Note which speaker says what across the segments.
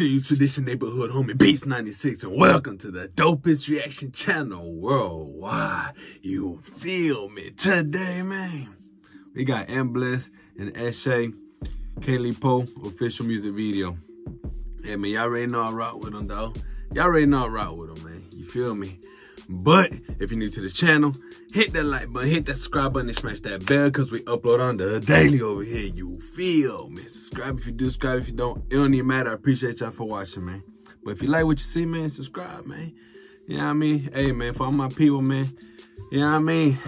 Speaker 1: Good, you tradition neighborhood homie Beatz 96 and welcome to the dopest reaction channel worldwide. You feel me today, man? We got M Bless and Eshay, K Lee Poe official music video. Hey man, y'all already know I rock with them though. Y'all already know I rock with them, man. You feel me? But if you're new to the channel, hit that like button, hit that subscribe button, and smash that bell because we upload on the daily over here. You feel me? Subscribe if you do, subscribe if you don't. It don't even matter. I appreciate y'all for watching, man. But if you like what you see, man, subscribe, man. You know what I mean? Hey, man, for all my people, man. You know what I mean?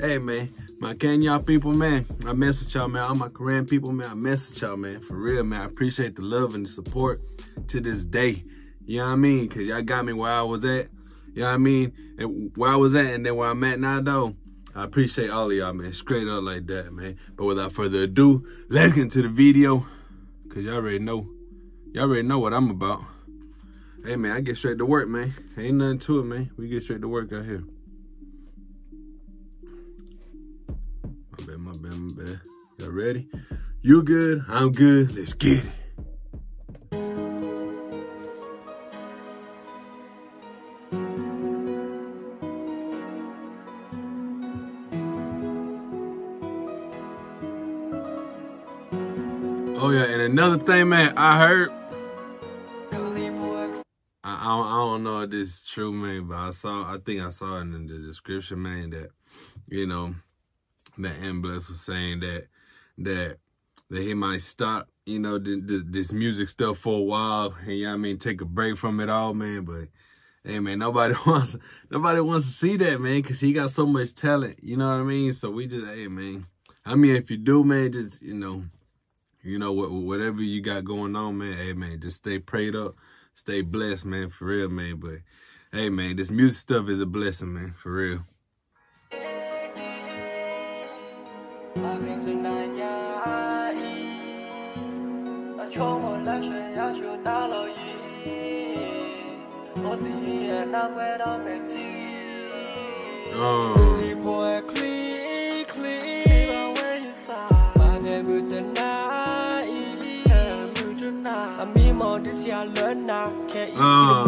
Speaker 1: Hey, man. My Kenya people, man. I mess with y'all, man. All my Korean people, man. I mess with y'all, man. For real, man. I appreciate the love and the support to this day. You know what I mean? Because y'all got me where I was at. You know what I mean? And where I was at and then where I'm at now, though, I appreciate all of y'all, man. Straight up like that, man. But without further ado, let's get into the video. Because y'all already know. Y'all already know what I'm about. Hey, man, I get straight to work, man. Ain't nothing to it, man. We get straight to work out here. My bad, my bad, my bad. Y'all ready? You good? I'm good. Let's get it. Oh yeah, and another thing, man, I heard. I, I, don't, I don't know if this is true, man, but I saw, I think I saw it in the description, man, that you know that Mbless was saying that that that he might stop, you know, this, this music stuff for a while, and you know I mean, take a break from it all, man. But hey, man, nobody wants nobody wants to see that, man, because he got so much talent, you know what I mean. So we just, hey, man. I mean, if you do, man, just you know you know, whatever you got going on, man, hey, man, just stay prayed up, stay blessed, man, for real, man. But, hey, man, this music stuff is a blessing, man, for real. Oh. Uh.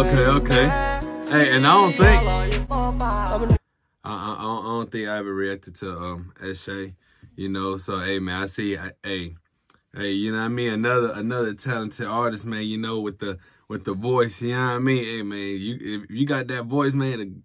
Speaker 1: Okay, okay. Hey, and I don't think I, I, I, don't, think I ever reacted to um Eshay, you know. So hey man, I see I, hey hey, you know what I mean? Another another talented artist, man, you know, with the with the voice, you know what I mean? Hey man, you if you got that voice, man,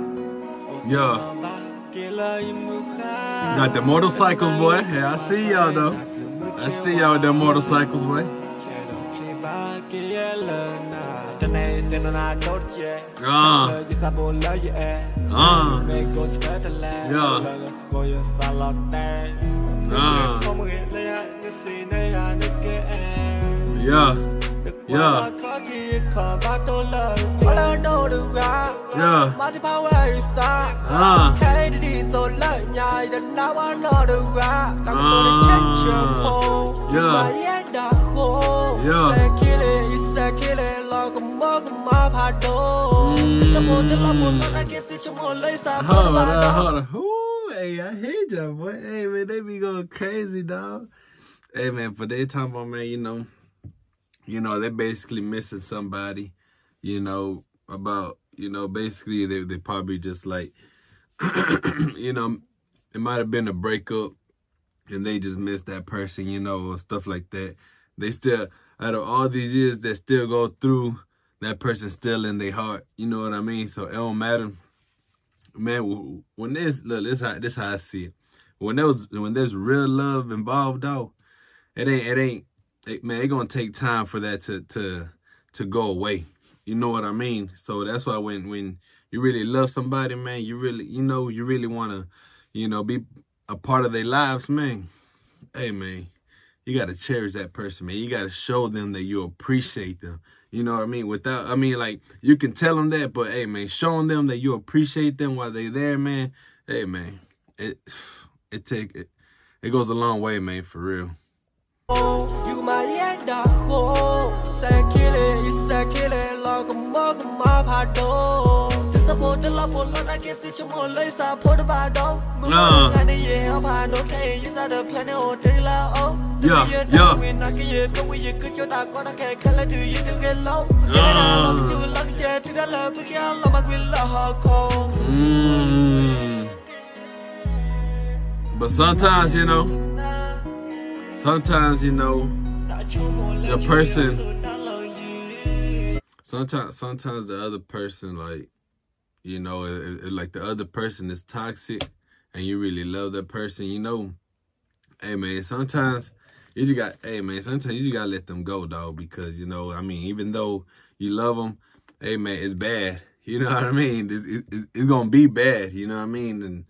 Speaker 1: Yo. Got the motorcycles, boy. Yeah, I see y'all, though. I see y'all with them motorcycles, boy. Uh. Uh. Yeah. Yeah. Yeah. Yeah. Hold on, hold on. Ooh, hey, I hear you, boy. Hey, man, they be going crazy, dog. Hey, man, but they talking about, oh, man, you know, you know, they're basically missing somebody, you know, about, you know, basically they, they probably just like, you know, it might have been a breakup and they just missed that person, you know, or stuff like that. They still, out of all these years, they still go through that person still in their heart. You know what I mean? So it don't matter. Man, when there's, look, this how, this how I see it. When there's, when there's real love involved, though, it ain't, it ain't, it, man, it's gonna take time for that to to to go away. You know what I mean? So that's why when when you really love somebody, man, you really, you know, you really want to, you know, be a part of their lives, man. Hey, man, you got to cherish that person, man. You got to show them that you appreciate them. You know what I mean? Without, I mean, like, you can tell them that, but hey, man, showing them that you appreciate them while they're there, man. Hey, man, it, it take, it, it goes a long way, man, for real. Support the love for love I guess it's your more lace I put about dog uh. and yeah help I no okay you got the planet or take la oh yeah yeah we not get you go with you good you da có đang kể khá là do you do get low cái này là chú lắc che thì đã là bước kia là mặc quên là họ cô But sometimes, you know, sometimes, you know, the person, sometimes, sometimes the other person, like, you know, it, it, like the other person is toxic and you really love that person, you know, hey man, sometimes you just got, hey man, sometimes you just gotta let them go, dog, because, you know, I mean, even though you love them, hey man, it's bad. You know what I mean? It's, it, it's gonna be bad, you know what I mean? And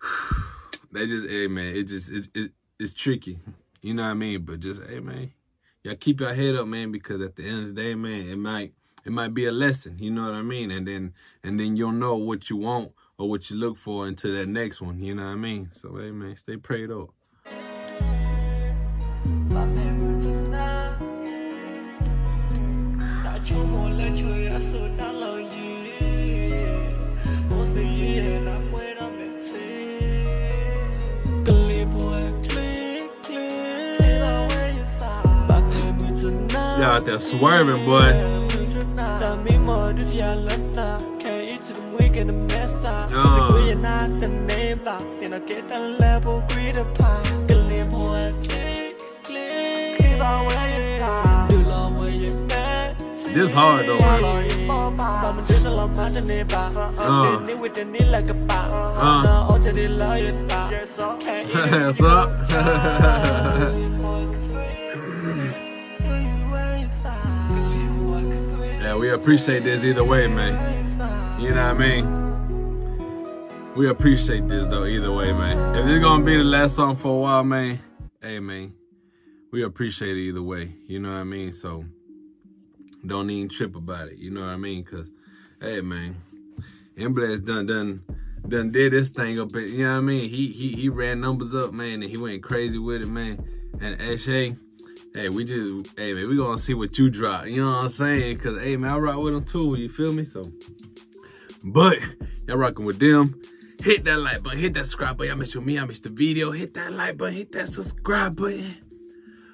Speaker 1: they just, hey man, it just, it, it, it's tricky. You know what I mean? But just, hey man, y'all keep your head up, man, because at the end of the day, man, it might, it might be a lesson, you know what I mean? And then and then you'll know what you want or what you look for into that next one, you know what I mean? So hey man, stay prayed up. Out there swerving, boy. This hard though, man. Uh. Uh. What's up? We appreciate this either way, man. You know what I mean? We appreciate this though, either way, man. If this gonna be the last song for a while, man, hey man, we appreciate it either way. You know what I mean? So don't even trip about it. You know what I mean? Cause hey man, Mbless done done done did this thing up you know what I mean? He he he ran numbers up, man, and he went crazy with it, man. And Ashay, Hey, we just, hey man, we gonna see what you drop. You know what I'm saying? Cause hey man, I rock with them too. You feel me? So, but y'all rocking with them. Hit that like button, hit that subscribe button. Y'all make sure me, I miss the video. Hit that like button, hit that subscribe button.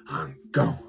Speaker 1: I'm gone.